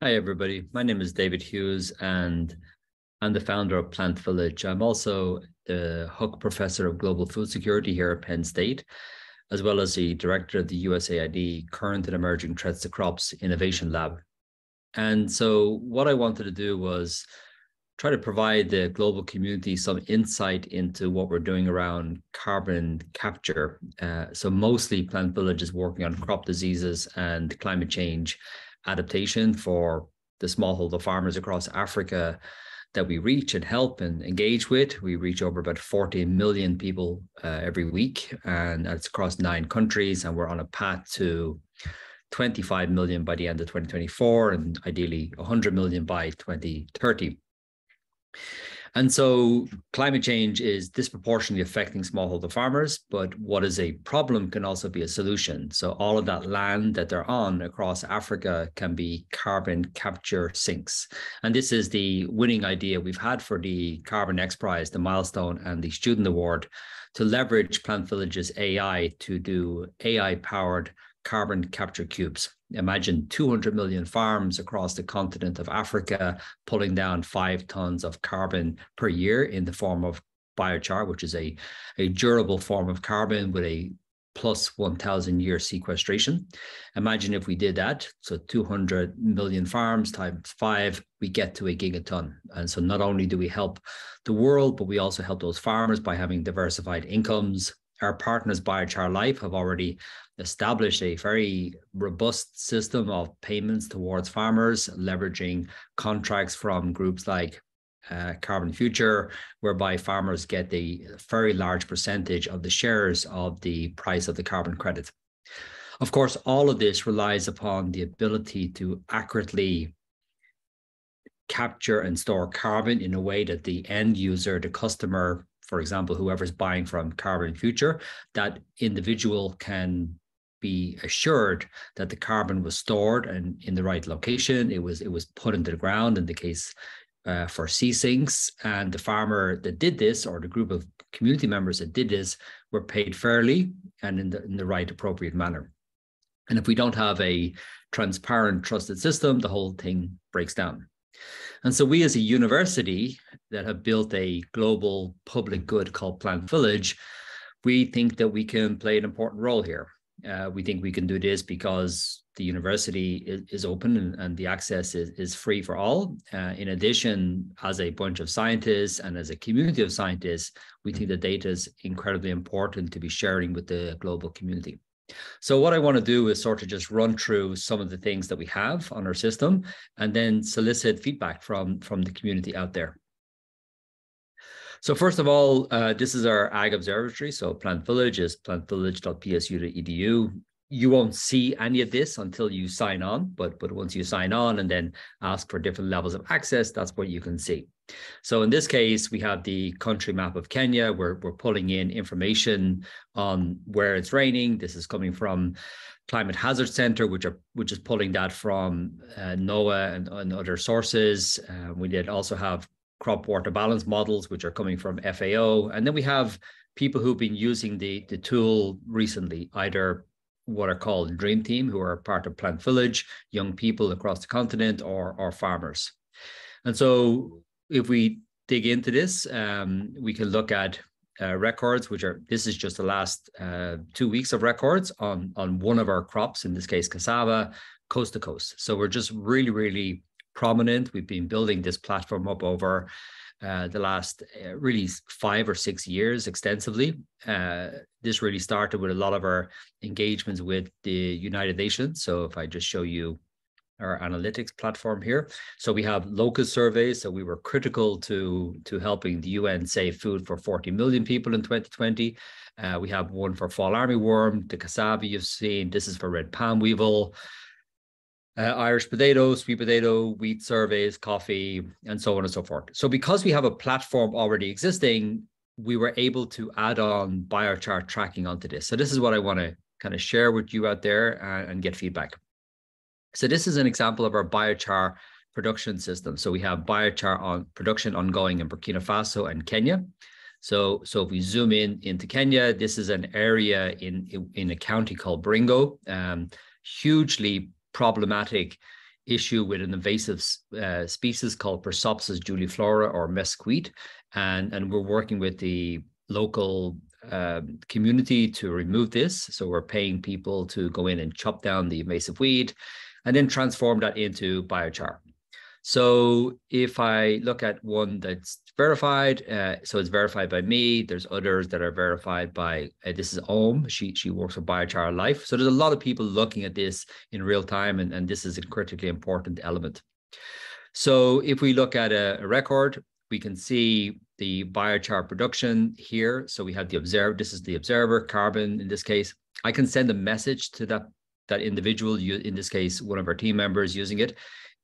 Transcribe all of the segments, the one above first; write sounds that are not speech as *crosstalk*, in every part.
Hi, everybody. My name is David Hughes, and I'm the founder of Plant Village. I'm also the Huck Professor of Global Food Security here at Penn State, as well as the Director of the USAID Current and Emerging Threats to Crops Innovation Lab. And so, what I wanted to do was try to provide the global community some insight into what we're doing around carbon capture. Uh, so, mostly Plant Village is working on crop diseases and climate change adaptation for the smallholder farmers across Africa that we reach and help and engage with. We reach over about 40 million people uh, every week, and it's across nine countries. And we're on a path to 25 million by the end of 2024, and ideally 100 million by 2030. And so climate change is disproportionately affecting smallholder farmers, but what is a problem can also be a solution. So all of that land that they're on across Africa can be carbon capture sinks. And this is the winning idea we've had for the Carbon X Prize, the milestone and the student award to leverage Plant Village's AI to do AI powered carbon capture cubes. Imagine 200 million farms across the continent of Africa pulling down five tons of carbon per year in the form of biochar, which is a, a durable form of carbon with a plus 1,000 year sequestration. Imagine if we did that. So 200 million farms times five, we get to a gigaton. And so not only do we help the world, but we also help those farmers by having diversified incomes. Our partners, Biochar Life, have already established a very robust system of payments towards farmers, leveraging contracts from groups like uh, Carbon Future, whereby farmers get a very large percentage of the shares of the price of the carbon credit. Of course, all of this relies upon the ability to accurately capture and store carbon in a way that the end user, the customer, for example, whoever's buying from Carbon Future, that individual can be assured that the carbon was stored and in the right location. It was it was put into the ground in the case uh, for C-sinks, and the farmer that did this or the group of community members that did this were paid fairly and in the in the right appropriate manner. And if we don't have a transparent, trusted system, the whole thing breaks down. And so we as a university that have built a global public good called Plant Village, we think that we can play an important role here. Uh, we think we can do this because the university is, is open and, and, the access is, is free for all. Uh, in addition, as a bunch of scientists and as a community of scientists, we think the data is incredibly important to be sharing with the global community. So what I want to do is sort of just run through some of the things that we have on our system and then solicit feedback from, from the community out there. So first of all, uh, this is our Ag Observatory. So Plant Village is plantvillage.psu.edu. You won't see any of this until you sign on, but but once you sign on and then ask for different levels of access, that's what you can see. So in this case, we have the country map of Kenya. We're, we're pulling in information on where it's raining. This is coming from Climate Hazard Center, which are which is pulling that from uh, NOAA and, and other sources. Uh, we did also have crop water balance models, which are coming from FAO. And then we have people who've been using the, the tool recently, either what are called Dream Team, who are part of Plant Village, young people across the continent, or, or farmers. And so if we dig into this, um, we can look at uh, records, which are this is just the last uh, two weeks of records on on one of our crops, in this case cassava, coast to coast. So we're just really, really prominent. We've been building this platform up over uh, the last uh, really five or six years extensively. This really started with a lot of our engagements with the United Nations. So if I just show you our analytics platform here. So we have locust surveys. So we were critical to, to helping the UN save food for 40 million people in 2020. Uh, we have one for fall armyworm, the cassava you've seen. This is for red palm weevil uh, Irish potato, sweet potato, wheat surveys, coffee, and so on and so forth. So because we have a platform already existing, we were able to add on biochar tracking onto this. So this is what I want to kind of share with you out there and, and get feedback. So this is an example of our biochar production system. So we have biochar on production ongoing in Burkina Faso and Kenya. So, so if we zoom in into Kenya, this is an area in in a county called Baringo, um, hugely problematic issue with an invasive uh, species called Prosopis juliflora or mesquite, and and we're working with the local uh, community to remove this. So we're paying people to go in and chop down the invasive weed, and then transform that into biochar. So if I look at one that's verified, uh, so it's verified by me. There's others that are verified by. Uh, this is Om. She she works for Biochar Life. So there's a lot of people looking at this in real time, and, and this is a critically important element. So if we look at a, a record, we can see the biochar production here. So we have the observer. This is the observer carbon in this case. I can send a message to that that individual. In this case, one of our team members using it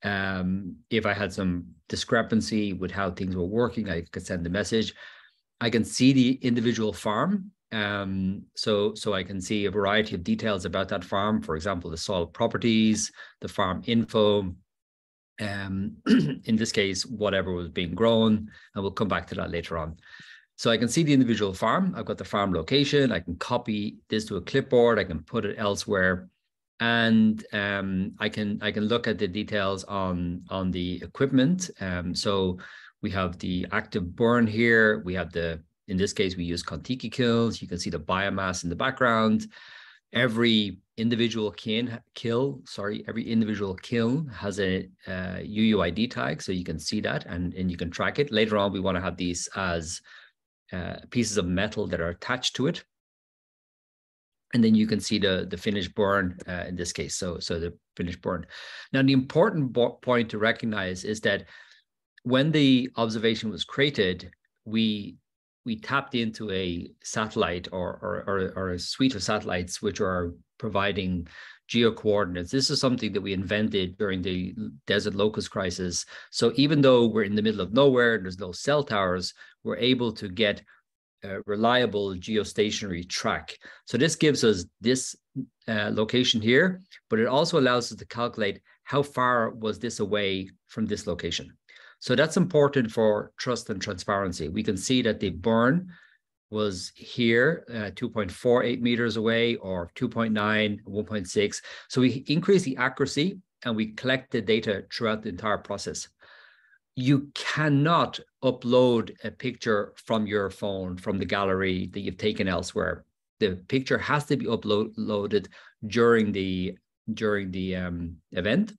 um, if I had some discrepancy with how things were working, I could send the message. I can see the individual farm. Um, so, so I can see a variety of details about that farm. For example, the soil properties, the farm info, um, *clears throat* in this case, whatever was being grown, and we'll come back to that later on. So I can see the individual farm. I've got the farm location. I can copy this to a clipboard. I can put it elsewhere and um, I can I can look at the details on on the equipment. Um, so we have the active burn here. We have the in this case we use Kon-Tiki kilns. You can see the biomass in the background. Every individual kiln kill sorry every individual kiln has a uh, UUID tag, so you can see that and and you can track it. Later on, we want to have these as uh, pieces of metal that are attached to it and then you can see the the finished burn uh, in this case. So so the finished burn. Now the important point to recognize is that when the observation was created, we we tapped into a satellite or or, or, or a suite of satellites which are providing geo coordinates. This is something that we invented during the desert locust crisis. So even though we're in the middle of nowhere, there's no cell towers, we're able to get reliable geostationary track. So this gives us this uh, location here, but it also allows us to calculate how far was this away from this location. So that's important for trust and transparency. We can see that the burn was here, uh, 2.48 meters away or 2.9, 1.6. So we increase the accuracy and we collect the data throughout the entire process you cannot upload a picture from your phone from the gallery that you've taken elsewhere. The picture has to be uploaded during the during the um, event,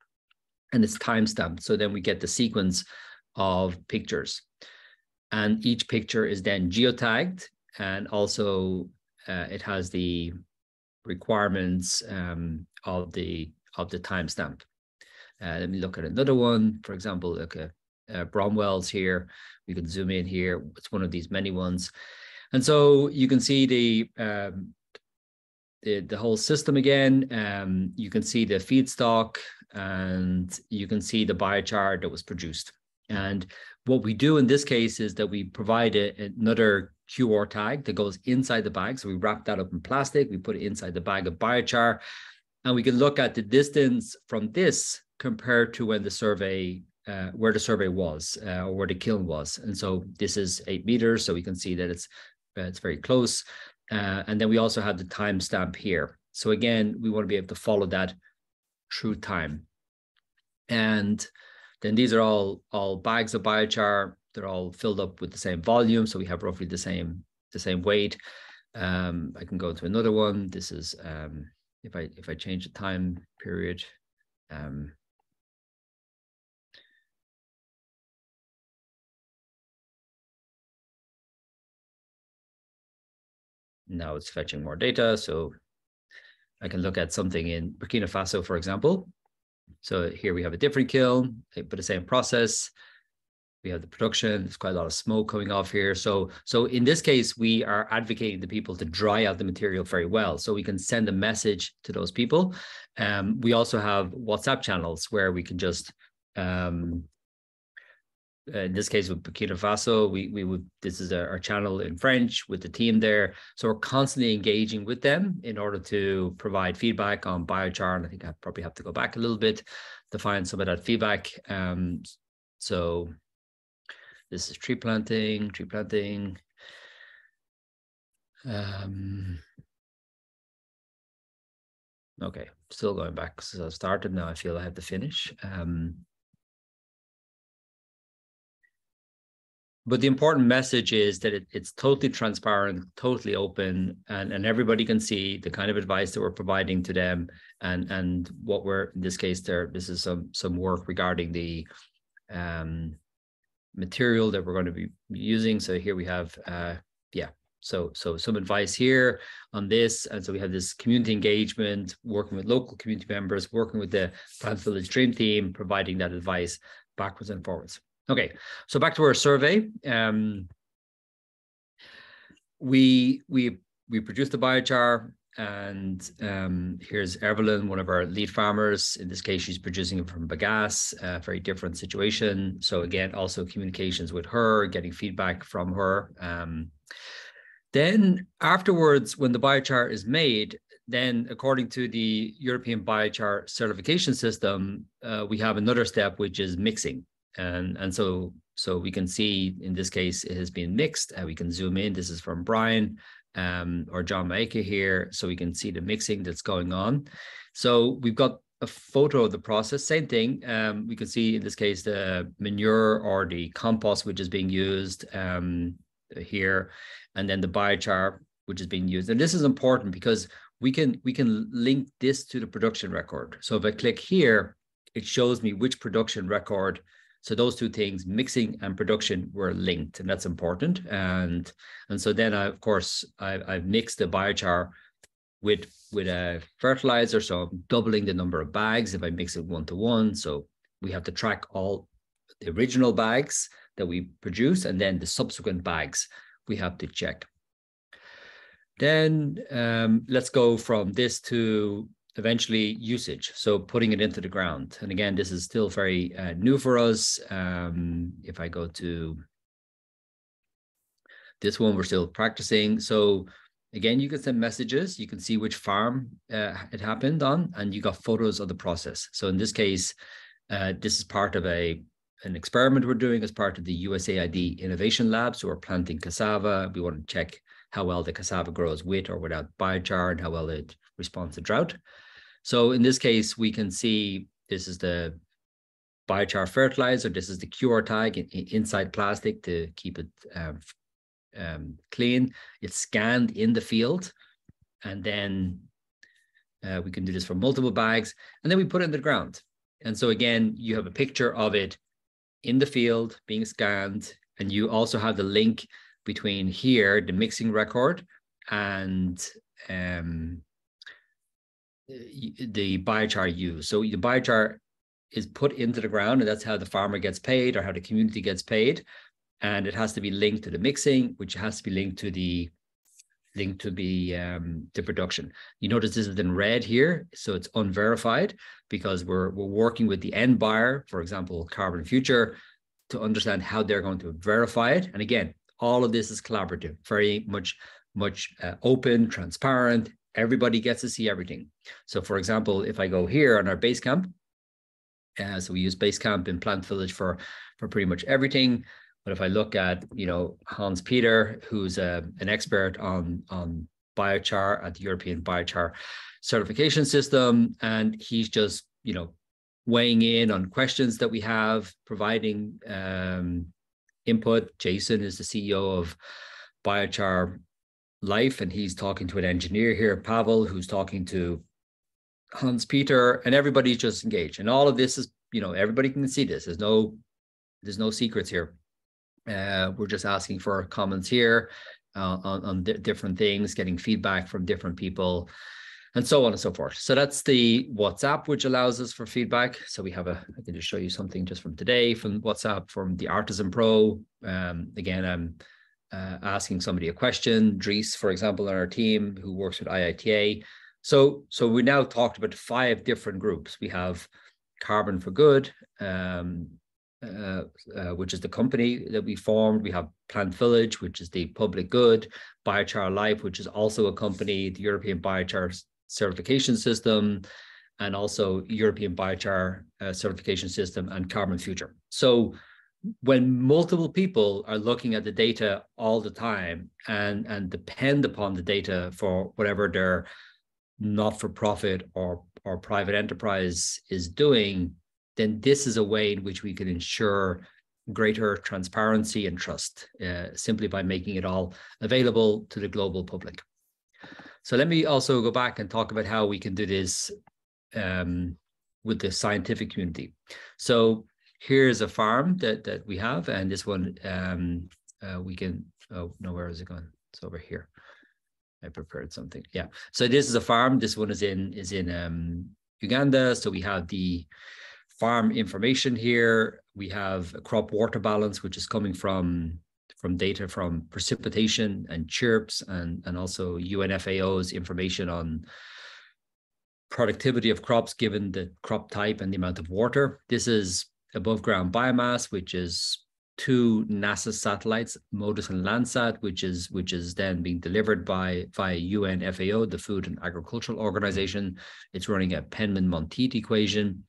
and it's timestamped. So then we get the sequence of pictures, and each picture is then geotagged, and also uh, it has the requirements um, of the of the timestamp. Uh, let me look at another one. For example, like a uh, Bromwell's here. We can zoom in here. It's one of these many ones. And so you can see the um, the, the whole system again. Um, you can see the feedstock and you can see the biochar that was produced. And what we do in this case is that we provide a, another QR tag that goes inside the bag. So we wrap that up in plastic, we put it inside the bag of biochar, and we can look at the distance from this compared to when the survey uh, where the survey was uh, or where the kiln was. And so this is eight meters, so we can see that it's uh, it's very close. Uh, and then we also have the timestamp here. So again, we want to be able to follow that through time. And then these are all all bags of biochar. They're all filled up with the same volume, so we have roughly the same the same weight. Um, I can go to another one. This is um, if I if I change the time period. Um, Now it's fetching more data. So I can look at something in Burkina Faso, for example. So here we have a different kiln, but the same process. We have the production. There's quite a lot of smoke coming off here. So, so in this case, we are advocating the people to dry out the material very well, so we can send a message to those people. Um, we also have WhatsApp channels where we can just um, in this case with Burkina Faso, we we would this is our channel in French with the team there. So we're constantly engaging with them in order to provide feedback on biochar. And I think I probably have to go back a little bit to find some of that feedback. Um, so this is tree planting, tree planting. Um, okay, still going back so I started now. I feel I have to finish. Um, but the important message is that it, it's totally transparent, totally open, and, and everybody can see the kind of advice that we're providing to them, and and what we're in this case there. This is some some work regarding the um, material that we're going to be using. So here we have, uh, yeah, so, so some advice here on this. And so we have this community engagement, working with local community members, working with the Plant Village Dream Team, providing that advice backwards and forwards. Okay, so back to our survey. Um, we we we produced the biochar, and um, here's Evelyn, one of our lead farmers. In this case, she's producing it from bagasse, a very different situation. So again, also communications with her, getting feedback from her. Um, then afterwards, when the biochar is made, then according to the European biochar certification system, uh, we have another step, which is mixing. And, and so, so we can see in this case, it has been mixed. and we can zoom in. This is from Brian um, or John Maika here. So we can see the mixing that's going on. So we've got a photo of the process, same thing. Um, we can see in this case, the manure or the compost, which is being used um, here and then the biochar, which is being used. And this is important because we can we can link this to the production record. So if I click here, it shows me which production record. So those two things, mixing and production, were linked, and that's important. And and so then I, of course I, I've mixed the biochar with with a fertilizer. So I'm doubling the number of bags if I mix it one to one. So we have to track all the original bags that we produce and then the subsequent bags we have to check. Then um, let's go from this to eventually usage. So putting it into the ground. And again, this is still very uh, new for us. Um, if I go to this one, we're still practicing. So again, you can send messages. You can see which farm uh, it happened on, and you got photos of the process. So in this case, uh, this is part of a an experiment we're doing as part of the USAID Innovation Lab. So we're planting cassava. We want to check how well the cassava grows with or without biochar and how well it responds to drought. So in this case, we can see this is the biochar fertilizer. This is the QR tag in, in, inside plastic to keep it um, um, clean. It's scanned in the field. And then uh, we can do this for multiple bags. And then we put it in the ground. And so again, you have a picture of it in the field being scanned. And you also have the link between here, the mixing record, and um, the biochar used. So the biochar is put into the ground, and that's how the farmer gets paid or how the community gets paid. And it has to be linked to the mixing, which has to be linked to the linked to the um, the production. You notice this is in red here, so it's unverified because we're we're working with the end buyer, for example, Carbon Future, to understand how they're going to verify it. And again, all of this is collaborative, very much much uh, open, transparent. Everybody gets to see everything. So, for example, if I go here on our Basecamp, uh, so we use Basecamp in Plant Village for for pretty much everything. But if I look at, you know, Hans Peter, who's a, uh, an expert on, on biochar at the European Biochar Certification System, and he's just, you know, weighing in on questions that we have, providing um, input. Jason is the CEO of Biochar Life, and he's talking to an engineer here, Pavel, who's talking to Hans Peter, and everybody's just engaged. And all of this is, you know, everybody can see this. There's no, there's no secrets here. Uh, we're just asking for comments here uh, on, on different things, getting feedback from different people, and so on and so forth. So that's the WhatsApp, which allows us for feedback. So we have a, I can just show you something just from today from WhatsApp from the Artisan Pro. Um, again, I'm uh, asking somebody a question, Dries, for example, on our team who works with IITA. So, so we now talked about five different groups. We have Carbon for Good, um, uh, uh, which is the company that we formed. We have Plant Village, which is the public good, Biochar Life, which is also a company, the European Biochar Certification System, and also European Biochar uh, Certification System and Carbon Future. So when multiple people are looking at the data all the time and, and depend upon the data for whatever their not for profit or or private enterprise is doing, then this is a way in which we can ensure greater transparency and trust uh, simply by making it all available to the global public. So let me also go back and talk about how we can do this um, with the scientific community. So here's a farm that that we have, and this one um, uh, we can. Oh no, where is it going? It's over here. I prepared something. Yeah. So this is a farm. This one is in is in um, Uganda. So we have the farm information here. We have a crop water balance, which is coming from from data from precipitation and CHIRPS and, and also UNFAO's information on productivity of crops given the crop type and the amount of water. This is above ground biomass, which is two NASA satellites, MODIS and Landsat, which is which is then being delivered by via UNFAO, the Food and Agricultural Organization. It's running a Penman-Monteith equation.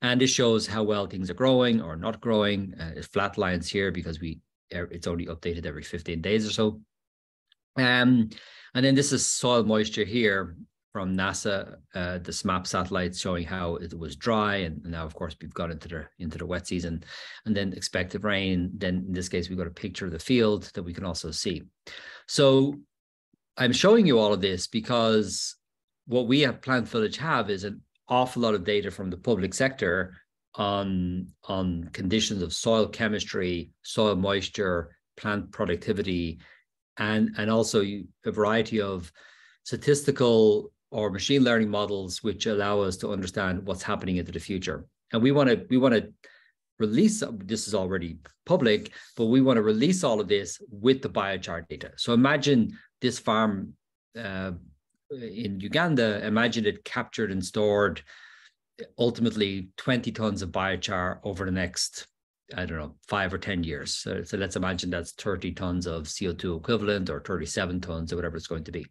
And it shows how well things are growing or not growing. Uh, it flat lines here because we er, it's only updated every 15 days or so. Um, and then this is soil moisture here from NASA, uh, the SMAP satellites showing how it was dry, and now of course we've got into the into the wet season, and then expected rain. Then in this case, we've got a picture of the field that we can also see. So I'm showing you all of this because what we at Plant Village have is an awful lot of data from the public sector on on conditions of soil chemistry, soil moisture, plant productivity, and and also a variety of statistical or machine learning models which allow us to understand what's happening into the future. And we want to we want to release this is already public, but we want to release all of this with the biochar data. So imagine this farm uh, in Uganda, imagine it captured and stored ultimately 20 tons of biochar over the next I don't know, five or 10 years. So, so let's imagine that's 30 tons of CO2 equivalent or 37 tons or whatever it's going to be.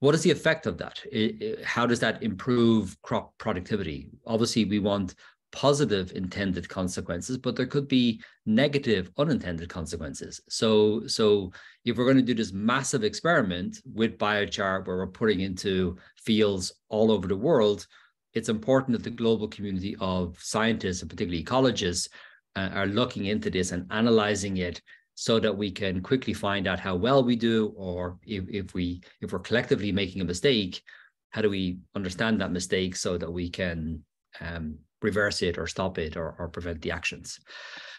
What is the effect of that? It, it, how does that improve crop productivity? Obviously, we want positive intended consequences, but there could be negative unintended consequences. So, so if we're going to do this massive experiment with biochar, where we're putting into fields all over the world, it's important that the global community of scientists and particularly ecologists uh, are looking into this and analyzing it so that we can quickly find out how well we do or if, if we if we're collectively making a mistake how do we understand that mistake so that we can um, reverse it or stop it or, or prevent the actions?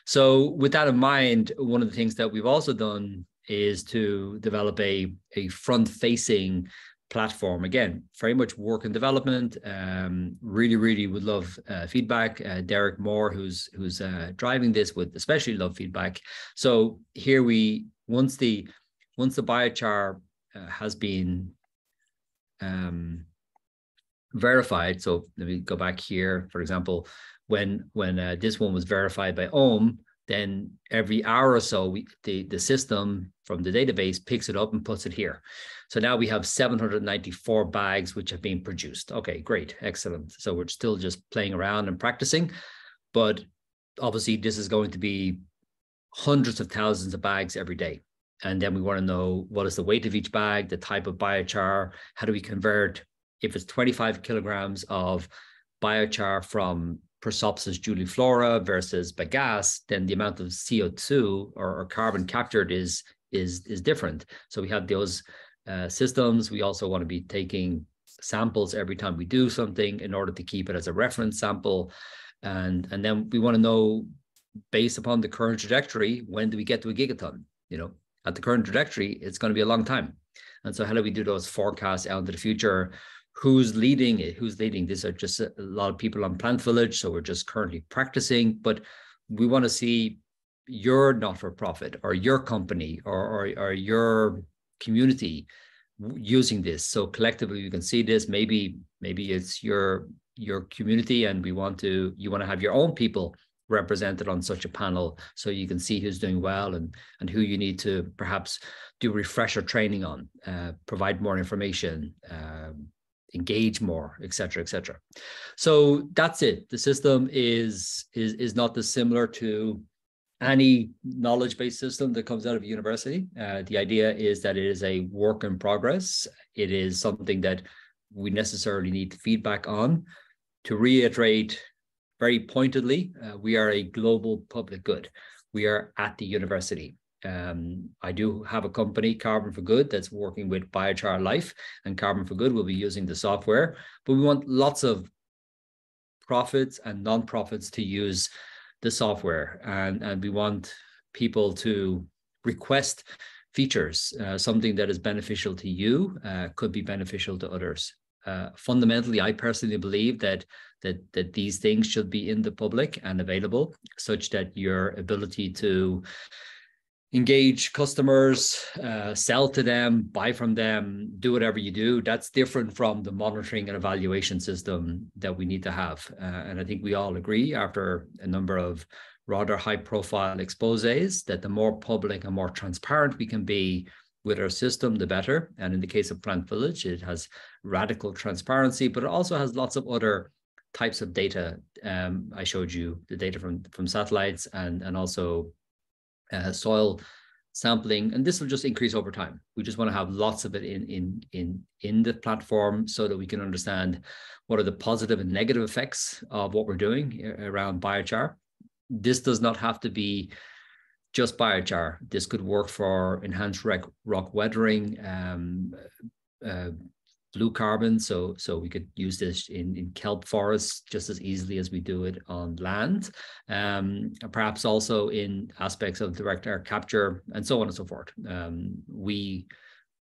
So with that in mind one of the things that we've also done is to develop a, a front facing platform. Again very much work and development. Um, really really would love uh, feedback. Uh, derek moore who's who's uh, driving this would especially love feedback. So here we once the once the biochar uh, has been um, verified so let me go back here for example when when uh, this one was verified by ohm then every hour or so we, the, the system from the database picks it up and puts it here so now we have 794 bags which have been produced. Okay, great, excellent. So we're still just playing around and practicing, but obviously this is going to be hundreds of thousands of bags every day. And then we want to know what is the weight of each bag, the type of biochar, how do we convert if it's 25 kilograms of biochar from Prosopis juliflora versus bagasse, then the amount of CO2 or, or, carbon captured is is is different. So we have those uh, systems. We also want to be taking samples every time we do something in order to keep it as a reference sample. And, and then we want to know, based upon the current trajectory, when do we get to a gigaton? You know, at the current trajectory, it's going to be a long time. And so how do we do those forecasts out into the future? Who's leading it? Who's leading? These are just a lot of people on Plant Village. So we're just currently practicing, but we want to see your not-for-profit or your company or, or, or your community using this. So collectively you can see this. Maybe maybe it's your your community and we want to you want to have your own people represented on such a panel so you can see who's doing well and and who you need to perhaps do refresher training on uh, provide more information um, engage more etc etc so that's it. The system is is is not dissimilar to any knowledge based system that comes out of a university. Uh, the idea is that it is a work in progress. It is something that we necessarily need feedback on. To reiterate very pointedly, uh, we are a global public good. We are at the university. Um, I do have a company, Carbon for Good, that's working with Biochar Life, and Carbon for Good will be using the software. But we want lots of profits and non-profits to use the software, and and we want people to request features. Uh, something that is beneficial to you uh, could be beneficial to others. Uh, fundamentally, I personally believe that that that these things should be in the public and available, such that your ability to engage customers, uh, sell to them, buy from them, do whatever you do. That's different from the monitoring and evaluation system that we need to have. Uh, and I think we all agree after a number of rather high profile exposes that the more public and more transparent we can be with our system, the better. And in the case of Plant Village, it has radical transparency, but it also has lots of other types of data. Um, I showed you the data from, from satellites and, and also uh, soil sampling, and this will just increase over time. We just want to have lots of it in in in in the platform so that we can understand what are the positive and negative effects of what we're doing uh, around biochar. This does not have to be just biochar. This could work for enhanced rock, rock weathering, um, uh, blue carbon. So, so we could use this in, in kelp forests just as easily as we do it on land. Um, perhaps also in aspects of direct air capture and so on and so forth. Um, we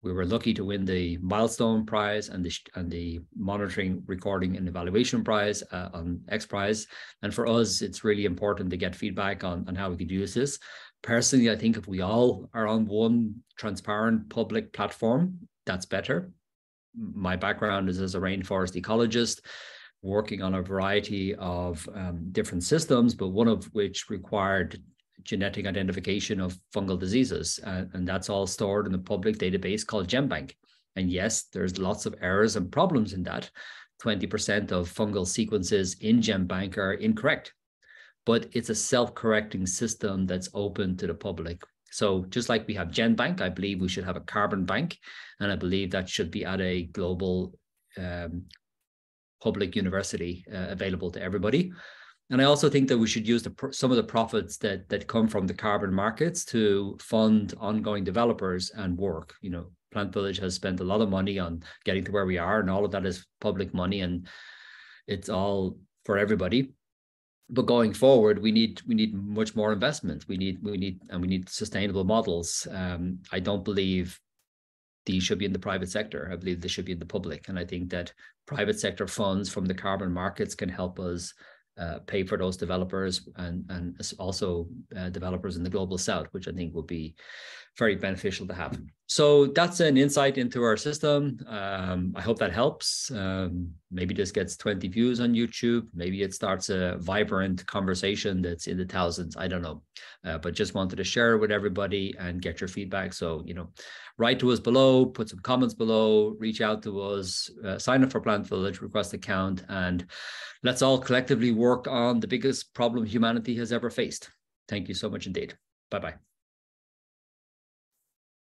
we were lucky to win the milestone prize and the and the monitoring, recording, and evaluation prize uh, on X Prize. And for us, it's really important to get feedback on on how we could use this. Personally, I think if we all are on one transparent public platform, that's better my background is as a rainforest ecologist working on a variety of um, different systems, but one of which required genetic identification of fungal diseases. Uh, and that's all stored in a public database called GenBank. And yes, there's lots of errors and problems in that. 20% of fungal sequences in GenBank are incorrect, but it's a self-correcting system that's open to the public. So just like we have Gen Bank, I believe we should have a carbon bank, and I believe that should be at a global um, public university uh, available to everybody. And I also think that we should use the, some of the profits that that come from the carbon markets to fund ongoing developers and work. You know, Plant Village has spent a lot of money on getting to where we are, and all of that is public money, and it's all for everybody but going forward we need we need much more investment. We need we need and we need sustainable models. Um, i don't believe these should be in the private sector. I believe they should be in the public. And i think that private sector funds from the carbon markets can help us uh, pay for those developers and and also uh, developers in the global south which i think will be very beneficial to have. So that's an insight into our system. Um, I hope that helps. Um, maybe this gets 20 views on YouTube. Maybe it starts a vibrant conversation that's in the thousands. I don't know. Uh, but just wanted to share with everybody and get your feedback. So, you know, write to us below, put some comments below, reach out to us, uh, sign up for Plant Village, request account, and let's all collectively work on the biggest problem humanity has ever faced. Thank you so much indeed. Bye bye.